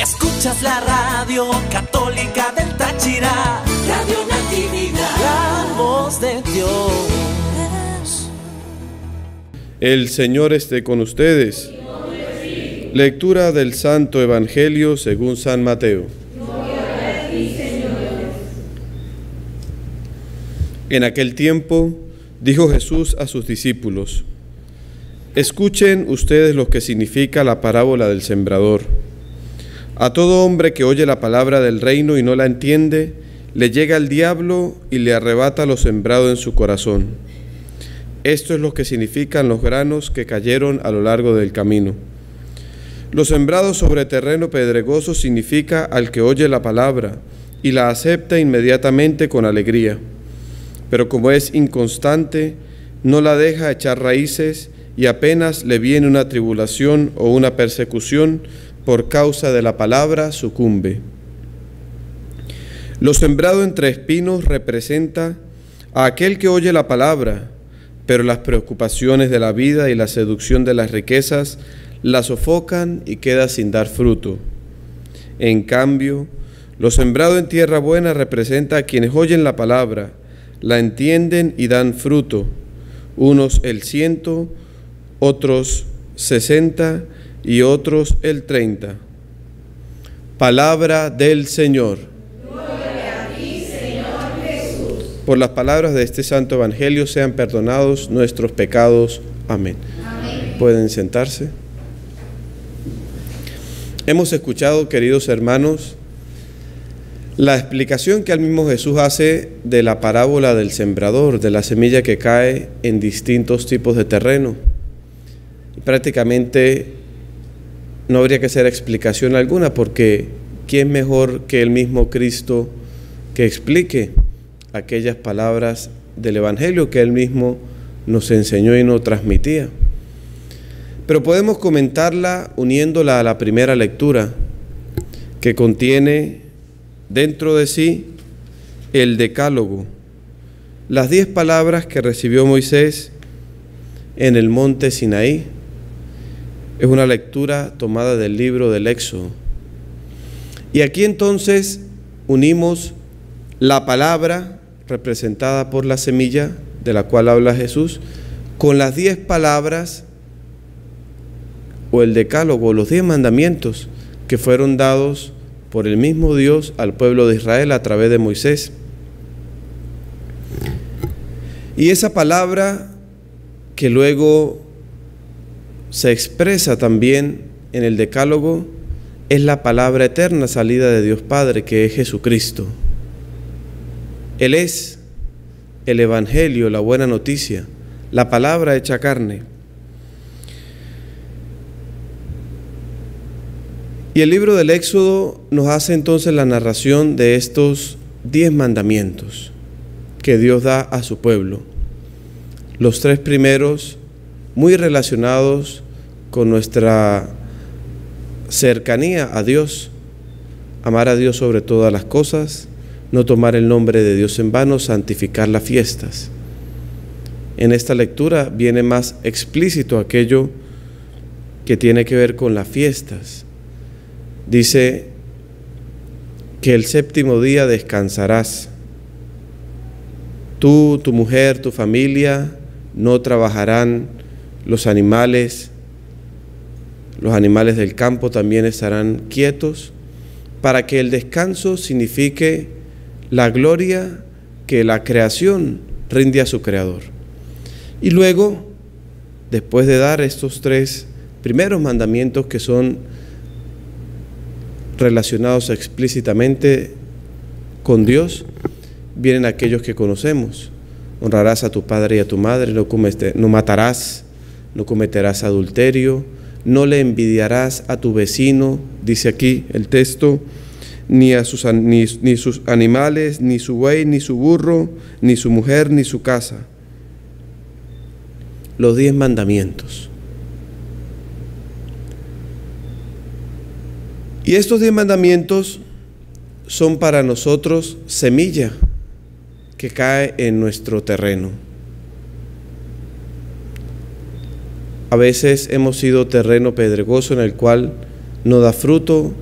Escuchas la radio católica del Táchira, Radio Natividad, la voz de Dios. El Señor esté con ustedes. Lectura del Santo Evangelio según San Mateo. En aquel tiempo dijo Jesús a sus discípulos, Escuchen ustedes lo que significa la parábola del sembrador. A todo hombre que oye la palabra del reino y no la entiende, le llega el diablo y le arrebata lo sembrado en su corazón. Esto es lo que significan los granos que cayeron a lo largo del camino. Los sembrados sobre terreno pedregoso significa al que oye la palabra y la acepta inmediatamente con alegría. Pero como es inconstante, no la deja echar raíces y apenas le viene una tribulación o una persecución, por causa de la palabra sucumbe. Lo sembrado entre espinos representa a aquel que oye la palabra, pero las preocupaciones de la vida y la seducción de las riquezas la sofocan y queda sin dar fruto. En cambio, lo sembrado en tierra buena representa a quienes oyen la palabra, la entienden y dan fruto, unos el ciento, otros sesenta y otros el 30. Palabra del Señor. Por las palabras de este santo evangelio sean perdonados nuestros pecados. Amén. Pueden sentarse. Hemos escuchado, queridos hermanos, la explicación que al mismo Jesús hace de la parábola del sembrador, de la semilla que cae en distintos tipos de terreno. prácticamente no habría que hacer explicación alguna porque ¿quién mejor que el mismo Cristo que explique aquellas palabras del Evangelio que él mismo nos enseñó y nos transmitía? Pero podemos comentarla uniéndola a la primera lectura que contiene dentro de sí el decálogo, las diez palabras que recibió Moisés en el monte Sinaí es una lectura tomada del libro del Éxodo. Y aquí entonces unimos la palabra representada por la semilla de la cual habla Jesús con las diez palabras o el decálogo, los diez mandamientos que fueron dados por el mismo Dios al pueblo de Israel a través de Moisés. Y esa palabra que luego se expresa también en el Decálogo es la palabra eterna salida de Dios Padre, que es Jesucristo. Él es el Evangelio, la buena noticia, la palabra hecha carne. Y el libro del Éxodo nos hace entonces la narración de estos diez mandamientos que Dios da a su pueblo. Los tres primeros muy relacionados con nuestra cercanía a Dios, amar a Dios sobre todas las cosas, no tomar el nombre de Dios en vano, santificar las fiestas. En esta lectura viene más explícito aquello que tiene que ver con las fiestas. Dice que el séptimo día descansarás. Tú, tu mujer, tu familia no trabajarán los animales, los animales del campo también estarán quietos, para que el descanso signifique la gloria que la creación rinde a su creador. Y luego, después de dar estos tres primeros mandamientos que son relacionados explícitamente con Dios, vienen aquellos que conocemos. Honrarás a tu padre y a tu madre, no, no matarás, no cometerás adulterio, no le envidiarás a tu vecino, dice aquí el texto, ni a sus, ni, sus animales, ni su buey, ni su burro, ni su mujer, ni su casa. Los diez mandamientos. Y estos diez mandamientos son para nosotros semilla que cae en nuestro terreno. A veces hemos sido terreno pedregoso en el cual no da fruto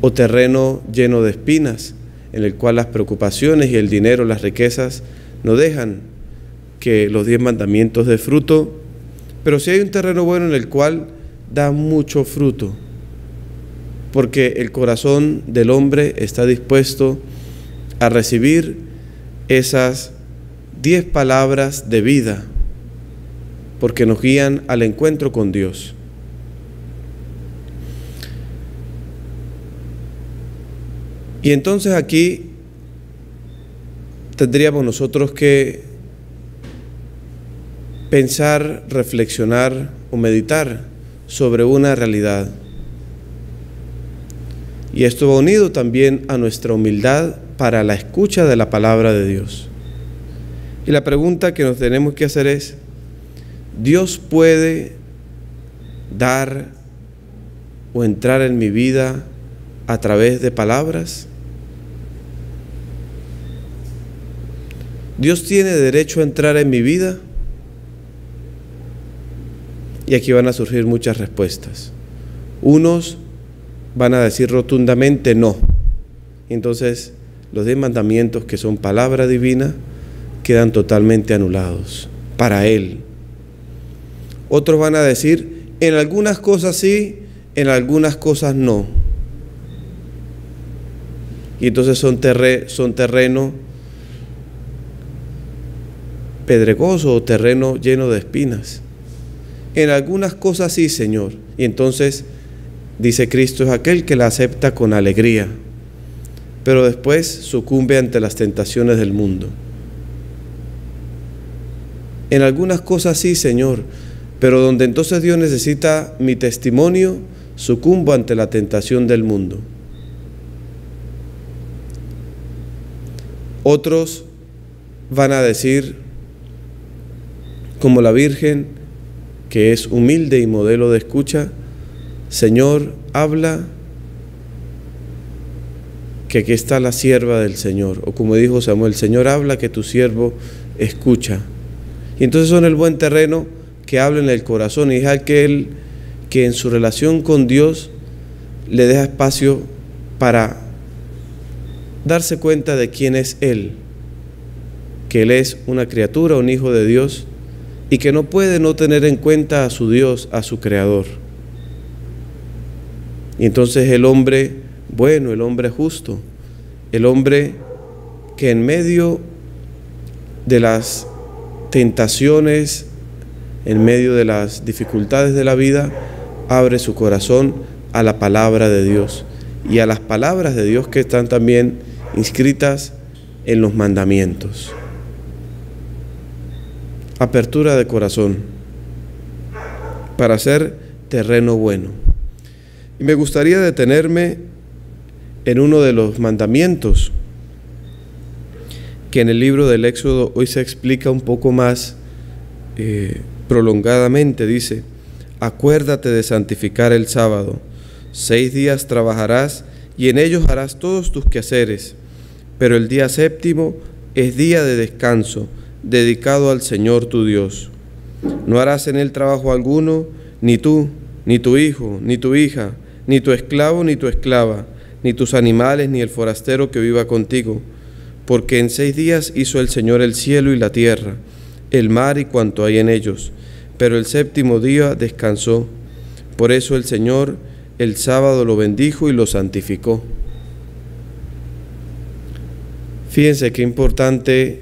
o terreno lleno de espinas, en el cual las preocupaciones y el dinero, las riquezas, no dejan que los diez mandamientos de fruto, pero si hay un terreno bueno en el cual da mucho fruto, porque el corazón del hombre está dispuesto a recibir esas diez palabras de vida, porque nos guían al encuentro con Dios. Y entonces aquí tendríamos nosotros que pensar, reflexionar o meditar sobre una realidad. Y esto va unido también a nuestra humildad para la escucha de la palabra de Dios. Y la pregunta que nos tenemos que hacer es, ¿Dios puede dar o entrar en mi vida a través de palabras? ¿Dios tiene derecho a entrar en mi vida? Y aquí van a surgir muchas respuestas. Unos van a decir rotundamente no. Entonces, los diez mandamientos que son palabra divina quedan totalmente anulados para Él. Otros van a decir, en algunas cosas sí, en algunas cosas no. Y entonces son, terreno pedregoso o terreno lleno de espinas. En algunas cosas sí, Señor. Y entonces, dice Cristo, es aquel que la acepta con alegría, pero después sucumbe ante las tentaciones del mundo. En algunas cosas sí, Señor, pero donde entonces Dios necesita mi testimonio, sucumbo ante la tentación del mundo. Otros van a decir, como la Virgen, que es humilde y modelo de escucha, Señor, habla, que aquí está la sierva del Señor. O como dijo Samuel, Señor, habla que tu siervo escucha. Y entonces son el buen terreno que habla en el corazón y es aquel que en su relación con Dios le deja espacio para darse cuenta de quién es Él, que Él es una criatura, un hijo de Dios, y que no puede no tener en cuenta a su Dios, a su Creador. Y entonces el hombre bueno, el hombre justo, el hombre que en medio de las tentaciones, en medio de las dificultades de la vida, abre su corazón a la palabra de Dios y a las palabras de Dios que están también inscritas en los mandamientos apertura de corazón para ser terreno bueno. Y me gustaría detenerme en uno de los mandamientos que en el libro del Éxodo hoy se explica un poco más eh, prolongadamente. Dice, acuérdate de santificar el sábado. Seis días trabajarás y en ellos harás todos tus quehaceres, pero el día séptimo es día de descanso dedicado al Señor tu Dios. No harás en él trabajo alguno, ni tú, ni tu hijo, ni tu hija, ni tu esclavo, ni tu esclava, ni tus animales, ni el forastero que viva contigo, porque en seis días hizo el Señor el cielo y la tierra, el mar y cuanto hay en ellos, pero el séptimo día descansó. Por eso el Señor el sábado lo bendijo y lo santificó. Fíjense qué importante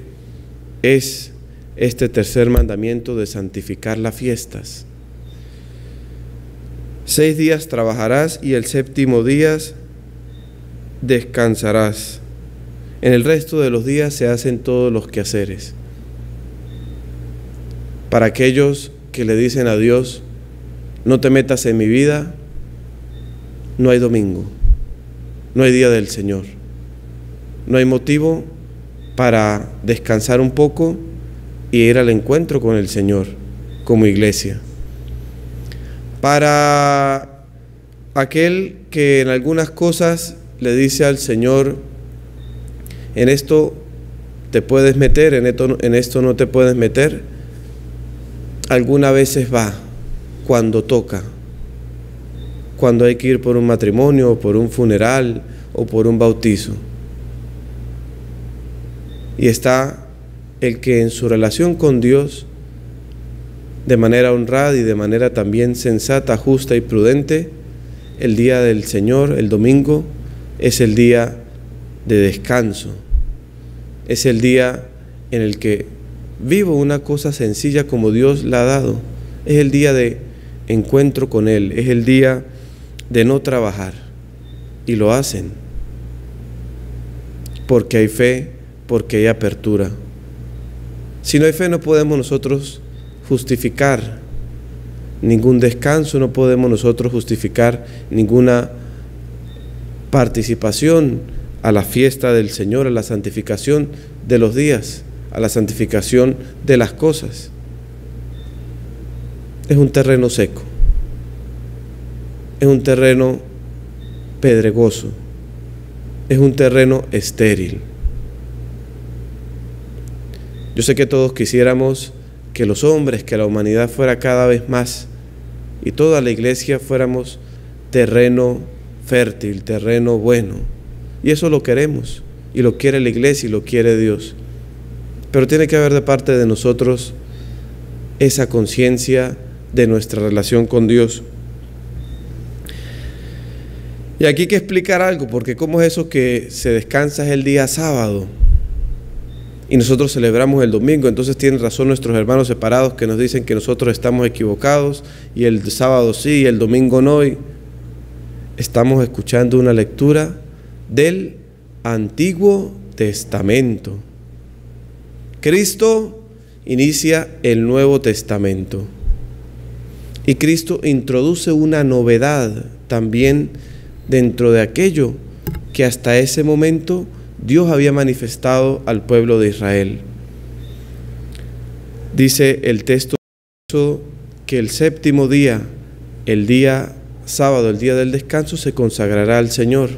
es este tercer mandamiento de santificar las fiestas. Seis días trabajarás y el séptimo día descansarás. En el resto de los días se hacen todos los quehaceres. Para aquellos que le dicen a Dios, no te metas en mi vida, no hay domingo, no hay día del Señor, no hay motivo para descansar un poco y ir al encuentro con el Señor como iglesia. Para aquel que en algunas cosas le dice al Señor, en esto te puedes meter, en esto, en esto no te puedes meter, algunas veces va cuando toca. cuando hay que ir por un matrimonio, o por un funeral o por un bautizo. Y está el que en su relación con Dios, de manera honrada y de manera también sensata, justa y prudente, el día del Señor, el domingo, es el día de descanso. Es el día en el que vivo una cosa sencilla como Dios la ha dado. Es el día de encuentro con Él. Es el día de no trabajar. Y lo hacen. Porque hay fe, porque hay apertura. Si no hay fe no podemos nosotros justificar ningún descanso, no podemos nosotros justificar ninguna participación a la fiesta del Señor, a la santificación de los días, a la santificación de las cosas. Es un terreno seco, es un terreno pedregoso, es un terreno estéril. Yo sé que todos quisiéramos que los hombres, que la humanidad fuera cada vez más y toda la iglesia fuéramos terreno fértil, terreno bueno. Y eso lo queremos, y lo quiere la iglesia y lo quiere Dios. Pero tiene que haber de parte de nosotros esa conciencia de nuestra relación con Dios. Y aquí hay que explicar algo, porque ¿cómo es eso que se descansa el día sábado? y nosotros celebramos el domingo. Entonces tienen razón nuestros hermanos separados que nos dicen que nosotros estamos equivocados y el sábado sí y el domingo no. estamos escuchando una lectura del Antiguo Testamento. Cristo inicia el Nuevo Testamento y Cristo introduce una novedad también dentro de aquello que hasta ese momento Dios había manifestado al pueblo de Israel. Dice el texto que el séptimo día, el día sábado, el día del descanso, se consagrará al Señor.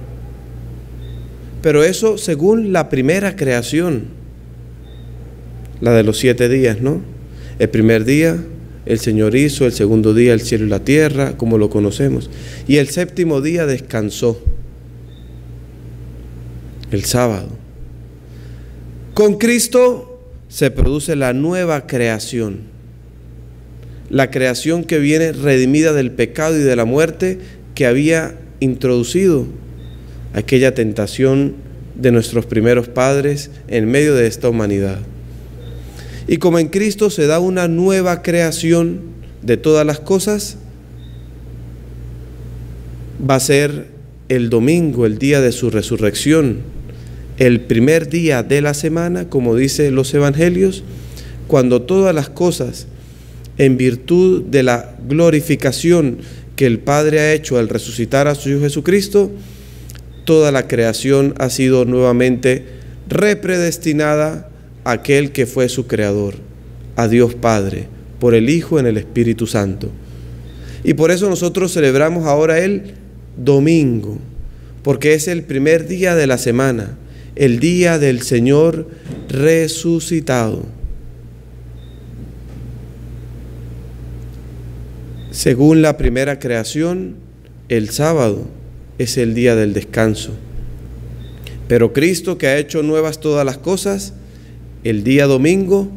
Pero eso según la primera creación, la de los siete días, ¿no? El primer día el Señor hizo, el segundo día el cielo y la tierra, como lo conocemos, y el séptimo día descansó el sábado. Con Cristo se produce la nueva creación, la creación que viene redimida del pecado y de la muerte que había introducido aquella tentación de nuestros primeros padres en medio de esta humanidad. Y como en Cristo se da una nueva creación de todas las cosas, va a ser el domingo, el día de su resurrección, el primer día de la semana, como dicen los evangelios, cuando todas las cosas, en virtud de la glorificación que el Padre ha hecho al resucitar a su Hijo Jesucristo, toda la creación ha sido nuevamente repredestinada aquel que fue su creador, a Dios Padre, por el Hijo en el Espíritu Santo. Y por eso nosotros celebramos ahora el domingo, porque es el primer día de la semana el día del Señor resucitado. Según la primera creación, el sábado es el día del descanso. Pero Cristo que ha hecho nuevas todas las cosas, el día domingo,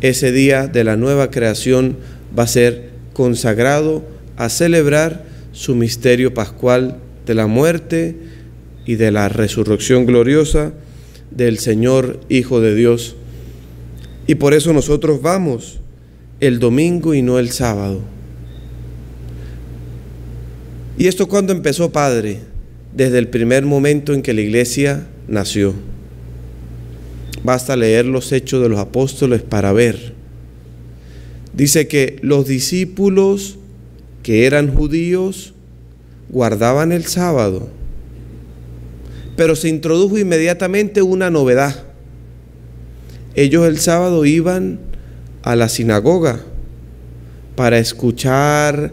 ese día de la nueva creación va a ser consagrado a celebrar su misterio pascual de la muerte, y de la resurrección gloriosa del Señor Hijo de Dios. Y por eso nosotros vamos el domingo y no el sábado. ¿Y esto cuando empezó, Padre? Desde el primer momento en que la iglesia nació. Basta leer los hechos de los apóstoles para ver. Dice que los discípulos que eran judíos guardaban el sábado pero se introdujo inmediatamente una novedad. Ellos el sábado iban a la sinagoga para escuchar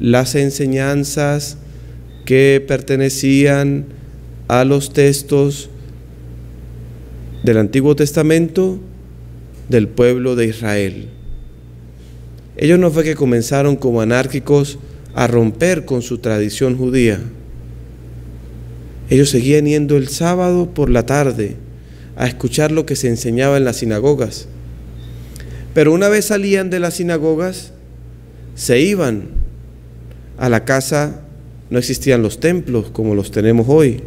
las enseñanzas que pertenecían a los textos del Antiguo Testamento del pueblo de Israel. Ellos no fue que comenzaron como anárquicos a romper con su tradición judía. Ellos seguían yendo el sábado por la tarde a escuchar lo que se enseñaba en las sinagogas. Pero una vez salían de las sinagogas, se iban a la casa, no existían los templos como los tenemos hoy.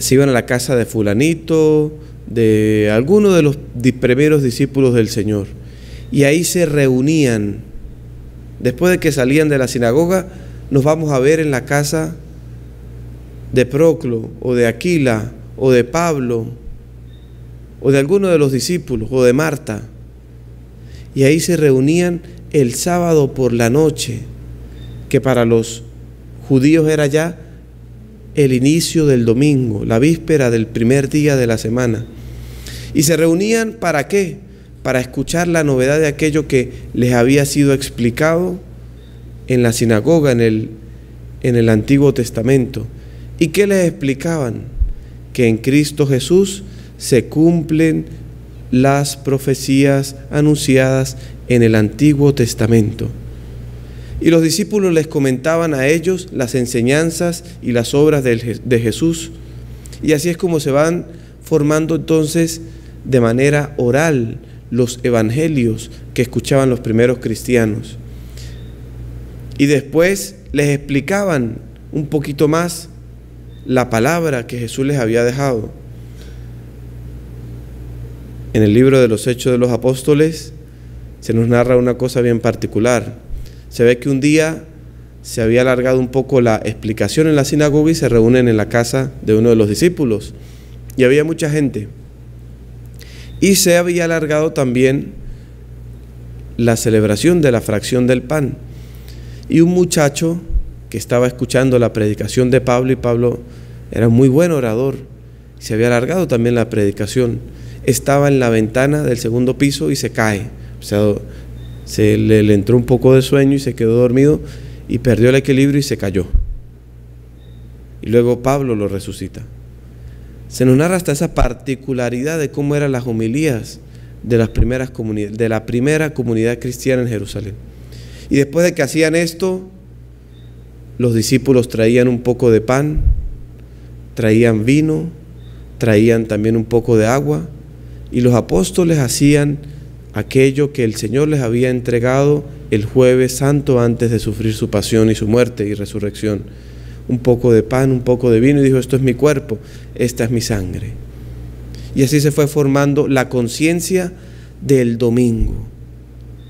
Se iban a la casa de fulanito, de alguno de los primeros discípulos del Señor. Y ahí se reunían. Después de que salían de la sinagoga, nos vamos a ver en la casa de Proclo o de Aquila o de Pablo o de alguno de los discípulos o de Marta. Y ahí se reunían el sábado por la noche, que para los judíos era ya el inicio del domingo, la víspera del primer día de la semana. Y se reunían para qué? Para escuchar la novedad de aquello que les había sido explicado en la sinagoga, en el, en el Antiguo Testamento. ¿Y qué les explicaban? Que en Cristo Jesús se cumplen las profecías anunciadas en el Antiguo Testamento. Y los discípulos les comentaban a ellos las enseñanzas y las obras de Jesús. Y así es como se van formando entonces de manera oral los evangelios que escuchaban los primeros cristianos. Y después les explicaban un poquito más la palabra que Jesús les había dejado. En el libro de los Hechos de los Apóstoles se nos narra una cosa bien particular. Se ve que un día se había alargado un poco la explicación en la sinagoga y se reúnen en la casa de uno de los discípulos. Y había mucha gente. Y se había alargado también la celebración de la fracción del pan. Y un muchacho que estaba escuchando la predicación de Pablo, y Pablo era muy buen orador, se había alargado también la predicación, estaba en la ventana del segundo piso y se cae. O sea, se le, entró un poco de sueño y se quedó dormido y perdió el equilibrio y se cayó. Y luego Pablo lo resucita. Se nos narra hasta esa particularidad de cómo eran las homilías de, las primeras de la primera comunidad cristiana en Jerusalén. Y después de que hacían esto, los discípulos traían un poco de pan, traían vino, traían también un poco de agua, y los apóstoles hacían aquello que el Señor les había entregado el jueves santo antes de sufrir su pasión y su muerte y resurrección un poco de pan, un poco de vino y dijo, esto es mi cuerpo, esta es mi sangre. Y así se fue formando la conciencia del domingo,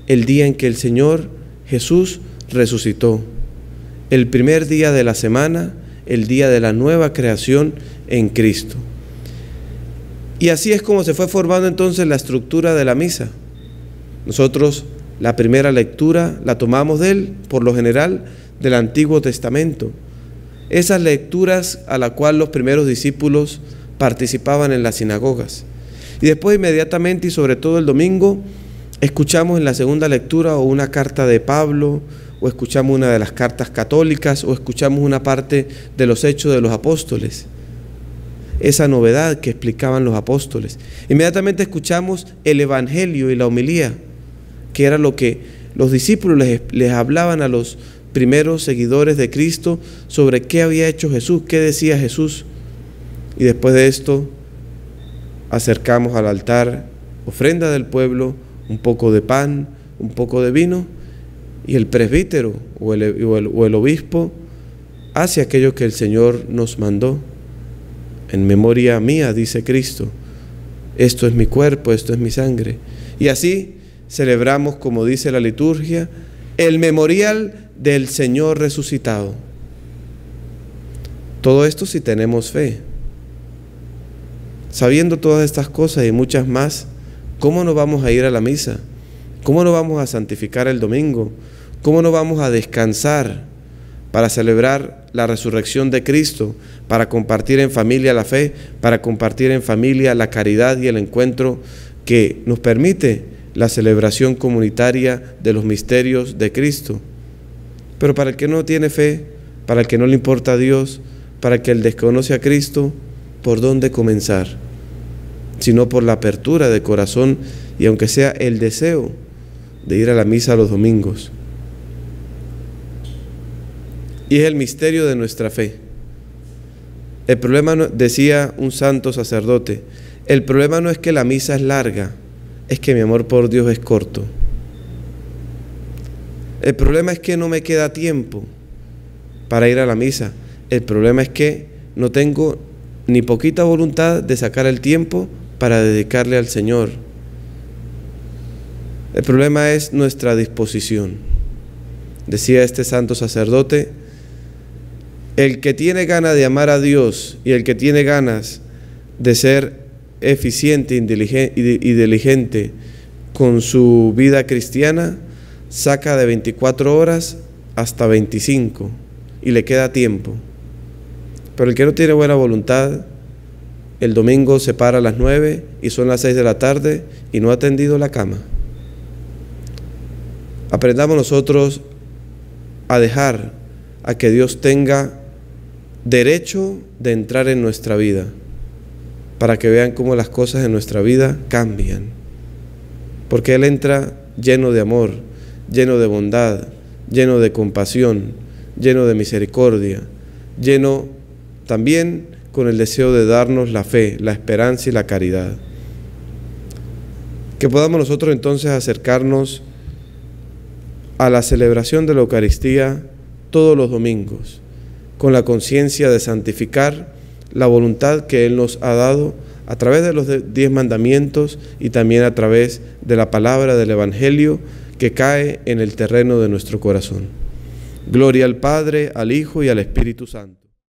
el día en que el Señor Jesús resucitó, el primer día de la semana, el día de la nueva creación en Cristo. Y así es como se fue formando entonces la estructura de la misa. Nosotros la primera lectura la tomamos de él, por lo general, del Antiguo Testamento esas lecturas a la cual los primeros discípulos participaban en las sinagogas. Y después inmediatamente y sobre todo el domingo escuchamos en la segunda lectura o una carta de Pablo o escuchamos una de las cartas católicas o escuchamos una parte de los hechos de los apóstoles. Esa novedad que explicaban los apóstoles. Inmediatamente escuchamos el Evangelio y la homilía, que era lo que los discípulos les, les hablaban a los primeros seguidores de Cristo sobre qué había hecho Jesús, qué decía Jesús. Y después de esto acercamos al altar ofrenda del pueblo, un poco de pan, un poco de vino, y el presbítero o el, o el, obispo hace aquello que el Señor nos mandó. En memoria mía, dice Cristo, esto es mi cuerpo, esto es mi sangre. Y así celebramos, como dice la liturgia, el memorial del Señor resucitado. Todo esto si tenemos fe. Sabiendo todas estas cosas y muchas más, ¿cómo no vamos a ir a la misa? ¿Cómo no vamos a santificar el domingo? ¿Cómo no vamos a descansar para celebrar la resurrección de Cristo, para compartir en familia la fe, para compartir en familia la caridad y el encuentro que nos permite la celebración comunitaria de los misterios de Cristo? Pero para el que no tiene fe, para el que no le importa a Dios, para el que desconoce a Cristo, ¿por dónde comenzar? Sino por la apertura de corazón y aunque sea el deseo de ir a la misa los domingos. y es el misterio de nuestra fe. El problema, decía un santo sacerdote, el problema no es que la misa es larga, es que mi amor por Dios es corto. El problema es que no me queda tiempo para ir a la misa. El problema es que no tengo ni poquita voluntad de sacar el tiempo para dedicarle al Señor. El problema es nuestra disposición. Decía este santo sacerdote, el que tiene ganas de amar a Dios y el que tiene ganas de ser eficiente y diligente con su vida cristiana, saca de 24 horas hasta 25 y le queda tiempo. Pero el que no tiene buena voluntad, el domingo se para a las 9 y son las 6 de la tarde y no ha atendido la cama. Aprendamos nosotros a dejar a que Dios tenga derecho de entrar en nuestra vida, para que vean cómo las cosas en nuestra vida cambian. Porque Él entra lleno de amor, lleno de bondad, lleno de compasión, lleno de misericordia, lleno también con el deseo de darnos la fe, la esperanza y la caridad. Que podamos nosotros entonces acercarnos a la celebración de la Eucaristía todos los domingos, con la conciencia de santificar la voluntad que Él nos ha dado a través de los diez mandamientos y también a través de la palabra del Evangelio que cae en el terreno de nuestro corazón. Gloria al Padre, al Hijo y al Espíritu Santo